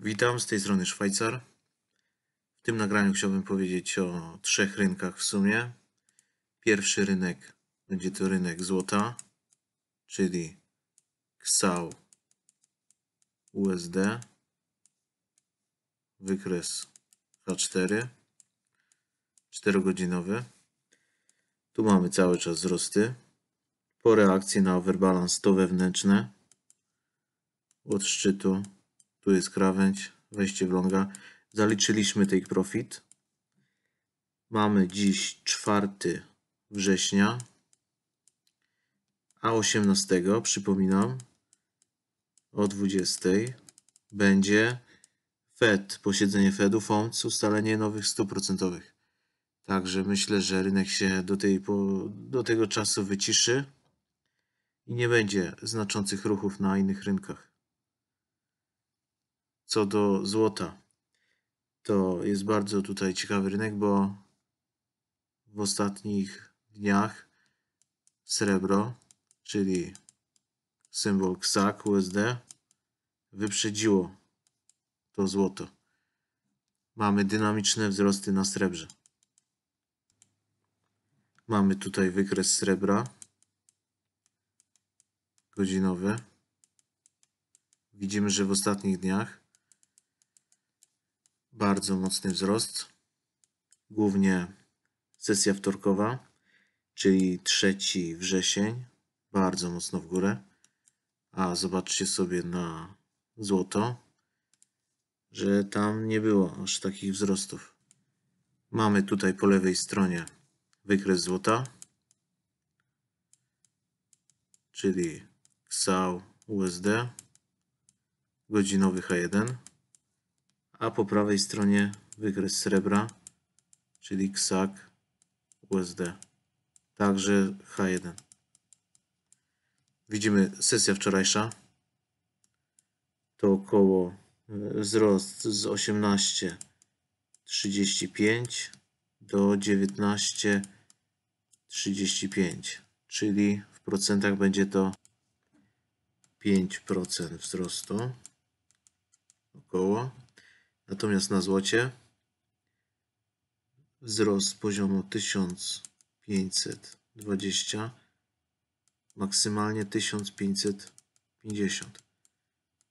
Witam, z tej strony Szwajcar. W tym nagraniu chciałbym powiedzieć o trzech rynkach w sumie. Pierwszy rynek będzie to rynek złota, czyli KSAU USD, wykres H4, 4-godzinowy. Tu mamy cały czas wzrosty. Po reakcji na overbalance to wewnętrzne. Od szczytu tu jest krawędź, wejście w longa. Zaliczyliśmy take profit. Mamy dziś 4 września, a 18, przypominam, o 20 będzie Fed, posiedzenie Fedu, FOMC, ustalenie nowych stóp procentowych. Także myślę, że rynek się do, tej, do tego czasu wyciszy i nie będzie znaczących ruchów na innych rynkach. Co do złota, to jest bardzo tutaj ciekawy rynek, bo w ostatnich dniach srebro, czyli symbol KSAK USD, wyprzedziło to złoto. Mamy dynamiczne wzrosty na srebrze. Mamy tutaj wykres srebra godzinowy. Widzimy, że w ostatnich dniach bardzo mocny wzrost. Głównie sesja wtorkowa, czyli 3 wrzesień, bardzo mocno w górę. A zobaczcie sobie na złoto, że tam nie było aż takich wzrostów. Mamy tutaj po lewej stronie wykres złota, czyli XAU USD, godzinowy H1 a po prawej stronie wykres srebra, czyli KSAK USD, także H1. Widzimy sesja wczorajsza, to około e, wzrost z 18,35 do 19,35, czyli w procentach będzie to 5% wzrostu około. Natomiast na złocie wzrost poziomu 1520 maksymalnie 1550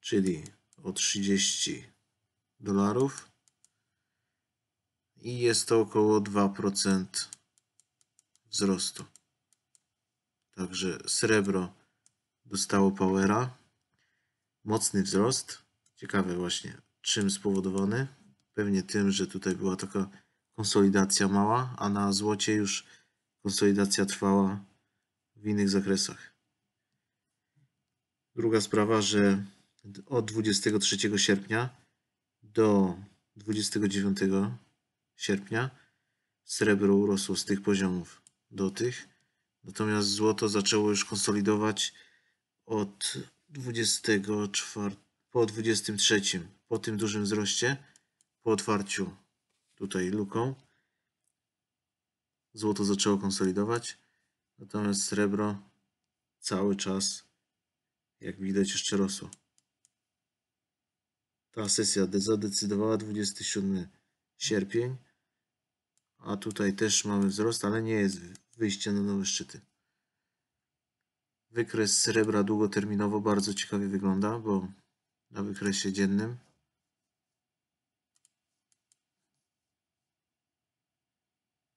czyli o 30 dolarów i jest to około 2% wzrostu. Także srebro dostało powera. Mocny wzrost. Ciekawe właśnie, czym spowodowany? Pewnie tym, że tutaj była taka konsolidacja mała, a na złocie już konsolidacja trwała w innych zakresach. Druga sprawa, że od 23 sierpnia do 29 sierpnia srebro urosło z tych poziomów do tych, natomiast złoto zaczęło już konsolidować od 24 po 23 po tym dużym wzroście, po otwarciu tutaj luką, złoto zaczęło konsolidować, natomiast srebro cały czas, jak widać, jeszcze rosło. Ta sesja zadecydowała 27 sierpień, a tutaj też mamy wzrost, ale nie jest wyjście na nowe szczyty. Wykres srebra długoterminowo bardzo ciekawie wygląda, bo na wykresie dziennym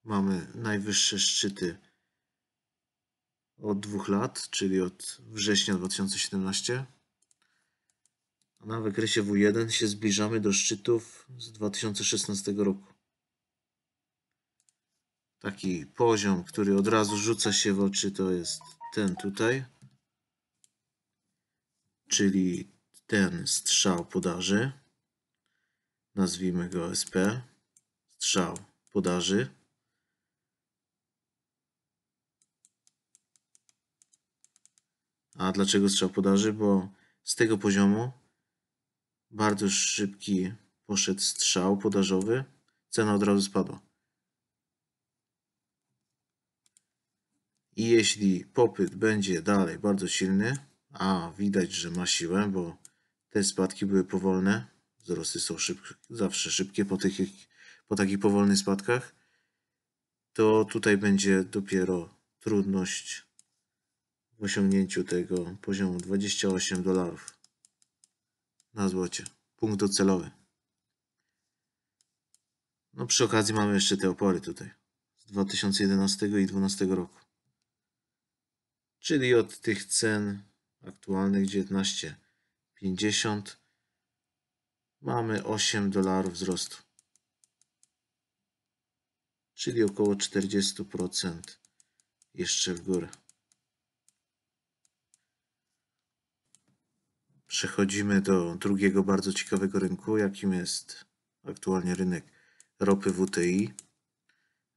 mamy najwyższe szczyty od dwóch lat, czyli od września 2017. A na wykresie W1 się zbliżamy do szczytów z 2016 roku. Taki poziom, który od razu rzuca się w oczy, to jest ten tutaj, czyli ten strzał podaży. Nazwijmy go SP. Strzał podaży. A dlaczego strzał podaży? Bo z tego poziomu bardzo szybki poszedł strzał podażowy, cena od razu spadła. I jeśli popyt będzie dalej bardzo silny, a widać, że ma siłę, bo te spadki były powolne, wzrosty są szybkie, zawsze szybkie po, tych, po takich powolnych spadkach, to tutaj będzie dopiero trudność w osiągnięciu tego poziomu 28 dolarów na złocie. Punkt docelowy. No przy okazji mamy jeszcze te opory tutaj z 2011 i 2012 roku. Czyli od tych cen aktualnych 19,50 mamy 8 dolarów wzrostu. Czyli około 40% jeszcze w górę. Przechodzimy do drugiego bardzo ciekawego rynku, jakim jest aktualnie rynek ropy WTI.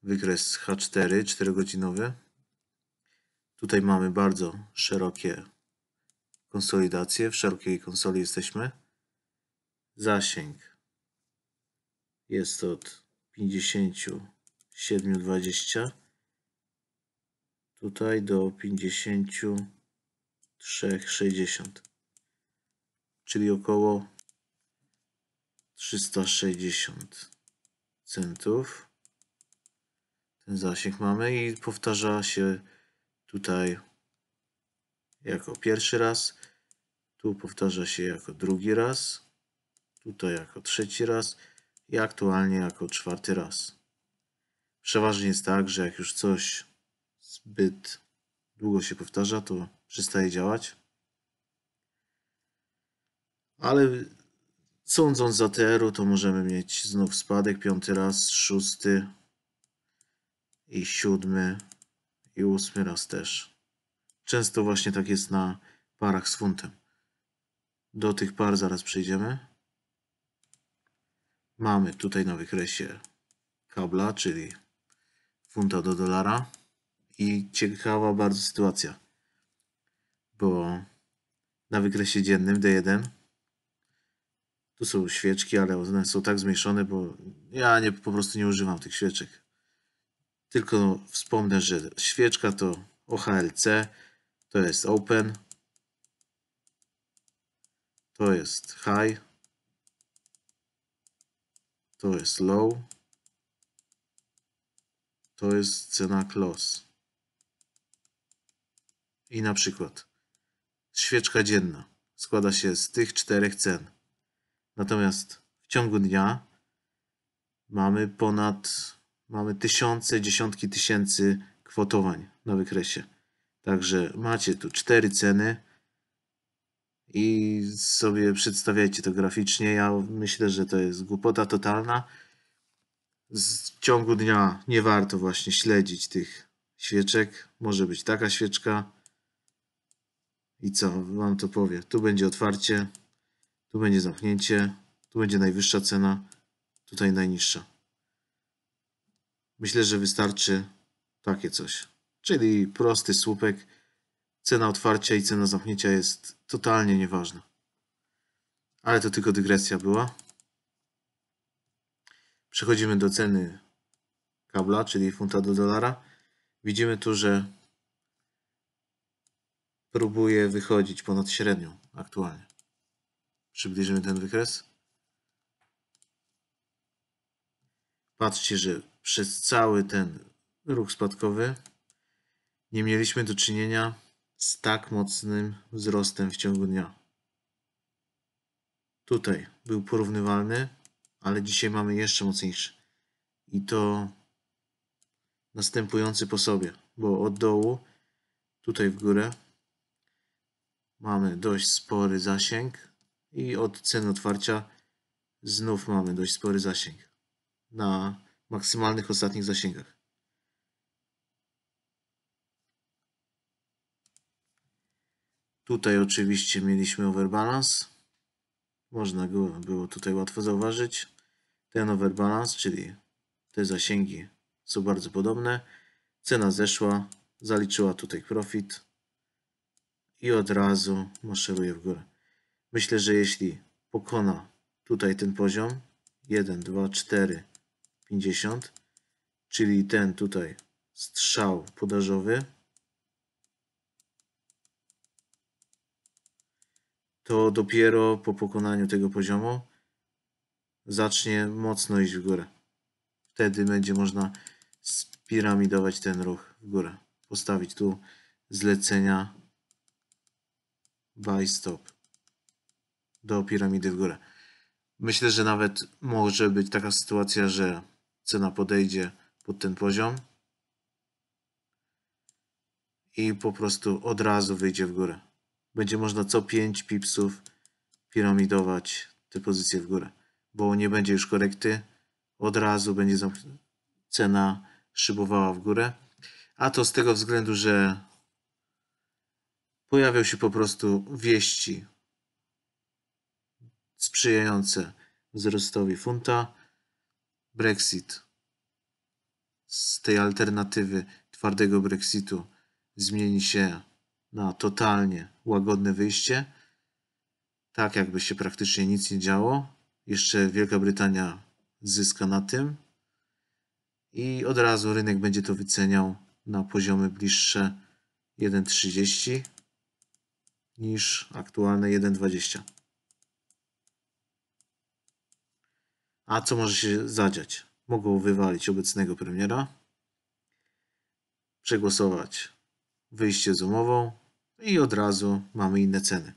Wykres H4 4-godzinowy. Tutaj mamy bardzo szerokie konsolidacje. W szerokiej konsoli jesteśmy. Zasięg jest od 57,20 tutaj do 53,60 czyli około 360 centów. Ten zasięg mamy i powtarza się tutaj jako pierwszy raz, tu powtarza się jako drugi raz, tutaj jako trzeci raz i aktualnie jako czwarty raz. Przeważnie jest tak, że jak już coś zbyt długo się powtarza, to przestaje działać. Ale sądząc z ATR-u, to możemy mieć znów spadek piąty raz, szósty i siódmy i ósmy raz też. Często właśnie tak jest na parach z funtem. Do tych par zaraz przejdziemy. Mamy tutaj na wykresie kabla, czyli funta do dolara. I ciekawa bardzo sytuacja, bo na wykresie dziennym D1 tu są świeczki, ale one są tak zmieszane, bo ja nie, po prostu nie używam tych świeczek. Tylko wspomnę, że świeczka to OHLC, to jest Open, to jest High, to jest Low, to jest cena Close. I na przykład świeczka dzienna składa się z tych czterech cen. Natomiast w ciągu dnia mamy ponad, mamy tysiące, dziesiątki tysięcy kwotowań na wykresie. Także macie tu cztery ceny i sobie przedstawiajcie to graficznie. Ja myślę, że to jest głupota totalna. W ciągu dnia nie warto właśnie śledzić tych świeczek. Może być taka świeczka. I co wam to powie? Tu będzie otwarcie, tu będzie zamknięcie, tu będzie najwyższa cena, tutaj najniższa. Myślę, że wystarczy takie coś. Czyli prosty słupek. Cena otwarcia i cena zamknięcia jest totalnie nieważna. Ale to tylko dygresja była. Przechodzimy do ceny kabla, czyli funta do dolara. Widzimy tu, że próbuje wychodzić ponad średnią aktualnie. Przybliżymy ten wykres. Patrzcie, że przez cały ten ruch spadkowy nie mieliśmy do czynienia z tak mocnym wzrostem w ciągu dnia. Tutaj był porównywalny, ale dzisiaj mamy jeszcze mocniejszy. I to następujący po sobie, bo od dołu, tutaj w górę, mamy dość spory zasięg i od ceny otwarcia znów mamy dość spory zasięg na maksymalnych ostatnich zasięgach. Tutaj oczywiście mieliśmy overbalance. Można go było tutaj łatwo zauważyć. Ten overbalance, czyli te zasięgi są bardzo podobne. Cena zeszła, zaliczyła tutaj profit i od razu maszeruje w górę. Myślę, że jeśli pokona tutaj ten poziom 1, 2, 4, 50, czyli ten tutaj strzał podażowy, to dopiero po pokonaniu tego poziomu zacznie mocno iść w górę. Wtedy będzie można spiramidować ten ruch w górę. Postawić tu zlecenia buy stop do piramidy w górę. Myślę, że nawet może być taka sytuacja, że cena podejdzie pod ten poziom i po prostu od razu wyjdzie w górę. Będzie można co 5 pipsów piramidować te pozycje w górę, bo nie będzie już korekty, od razu będzie cena szybowała w górę, a to z tego względu, że pojawią się po prostu wieści sprzyjające wzrostowi funta. Brexit. Z tej alternatywy twardego Brexitu zmieni się na totalnie łagodne wyjście, tak jakby się praktycznie nic nie działo. Jeszcze Wielka Brytania zyska na tym i od razu rynek będzie to wyceniał na poziomy bliższe 1,30 niż aktualne 1,20. A co może się zadziać? Mogą wywalić obecnego premiera, przegłosować wyjście z umową i od razu mamy inne ceny.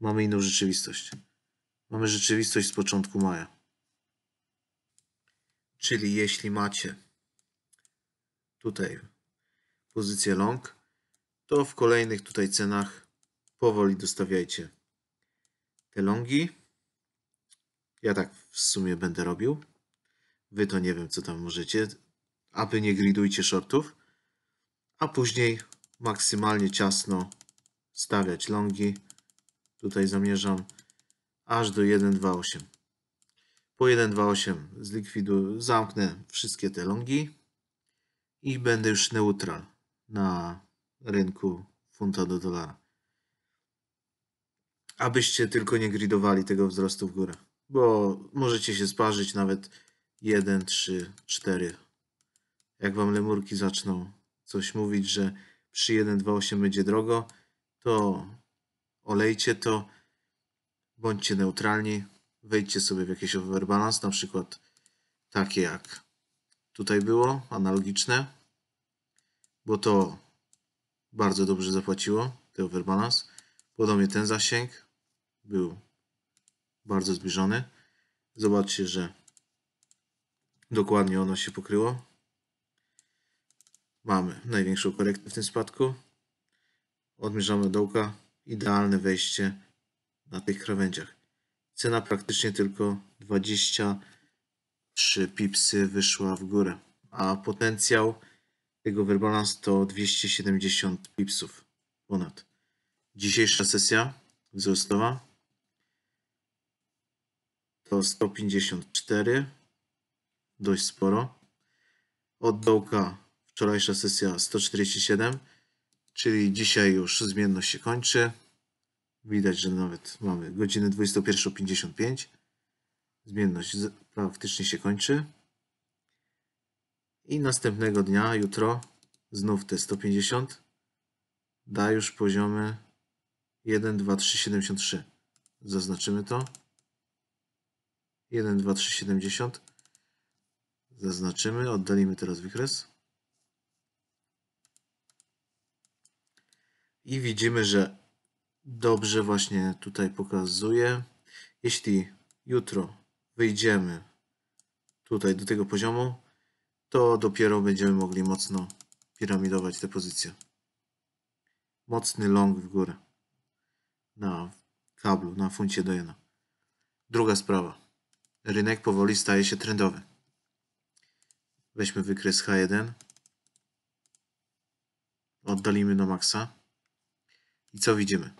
Mamy inną rzeczywistość. Mamy rzeczywistość z początku maja. Czyli jeśli macie tutaj pozycję long, to w kolejnych tutaj cenach powoli dostawiajcie te longi. Ja tak w sumie będę robił. Wy to nie wiem, co tam możecie. Aby nie gridujcie shortów. A później maksymalnie ciasno stawiać longi. Tutaj zamierzam aż do 1,28. Po 1,28 zlikwiduję, zamknę wszystkie te longi i będę już neutral na rynku funta do dolara. Abyście tylko nie gridowali tego wzrostu w górę, bo możecie się sparzyć nawet 1, 3, 4. Jak wam lemurki zaczną coś mówić, że przy 1,28 będzie drogo, to olejcie to, bądźcie neutralni, wejdźcie sobie w jakiś overbalance, na przykład takie jak tutaj było, analogiczne, bo to bardzo dobrze zapłaciło, ten overbalance. Podobnie ten zasięg był bardzo zbliżony. Zobaczcie, że dokładnie ono się pokryło. Mamy największą korektę w tym spadku. Odmierzamy dołka. Idealne wejście na tych krawędziach. Cena praktycznie tylko 23 pipsy wyszła w górę, a potencjał tego Verbalance to 270 pipsów ponad. Dzisiejsza sesja wzrostowa to 154, dość sporo. Od dołka wczorajsza sesja 147, czyli dzisiaj już zmienność się kończy. Widać, że nawet mamy godzinę 21.55. Zmienność praktycznie się kończy. I następnego dnia, jutro, znów te 150 da już poziomy 1, 2, 3, 73. Zaznaczymy to. 1, 2, 3, 70. Zaznaczymy, oddalimy teraz wykres. I widzimy, że dobrze właśnie tutaj pokazuje. Jeśli jutro wyjdziemy tutaj do tego poziomu, to dopiero będziemy mogli mocno piramidować te pozycje. Mocny long w górę na kablu, na funcie do jena. Druga sprawa. Rynek powoli staje się trendowy. Weźmy wykres H1. Oddalimy do maksa. I co widzimy?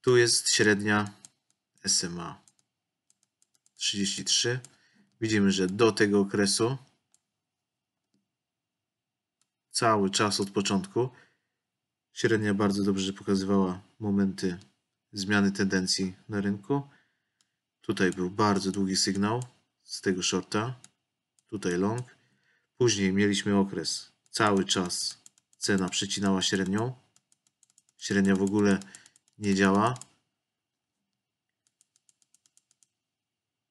Tu jest średnia SMA 33. Widzimy, że do tego okresu cały czas od początku średnia bardzo dobrze pokazywała momenty zmiany tendencji na rynku. Tutaj był bardzo długi sygnał z tego shorta. Tutaj long. Później mieliśmy okres cały czas cena przecinała średnią. Średnia w ogóle nie działa.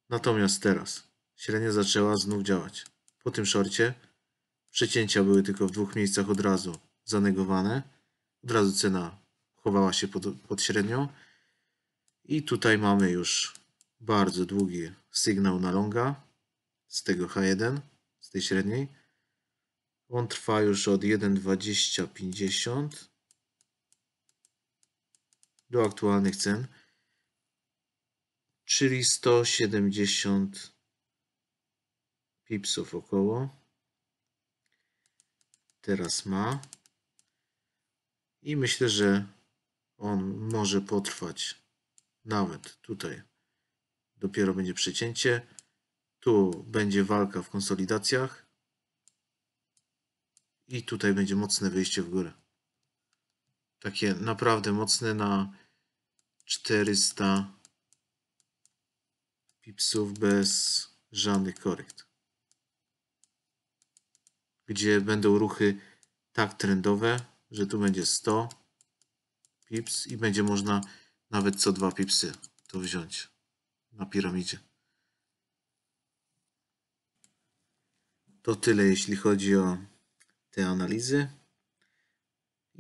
Natomiast teraz średnia zaczęła znów działać. Po tym szorcie przecięcia były tylko w dwóch miejscach od razu zanegowane. Od razu cena chowała się pod, pod średnią. I tutaj mamy już bardzo długi sygnał na longa z tego H1, z tej średniej. On trwa już od 1,2050 do aktualnych cen, czyli 170 pipsów około. Teraz ma. I myślę, że on może potrwać nawet tutaj. Dopiero będzie przecięcie. Tu będzie walka w konsolidacjach. I tutaj będzie mocne wyjście w górę. Takie naprawdę mocne na 400 pipsów bez żadnych korekt. Gdzie będą ruchy tak trendowe, że tu będzie 100 pips i będzie można nawet co dwa pipsy to wziąć na piramidzie. To tyle jeśli chodzi o te analizy.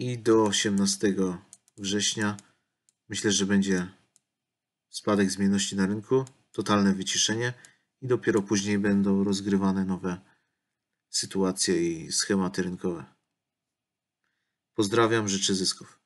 I do 18 września myślę, że będzie spadek zmienności na rynku, totalne wyciszenie i dopiero później będą rozgrywane nowe sytuacje i schematy rynkowe. Pozdrawiam, życzę zysków.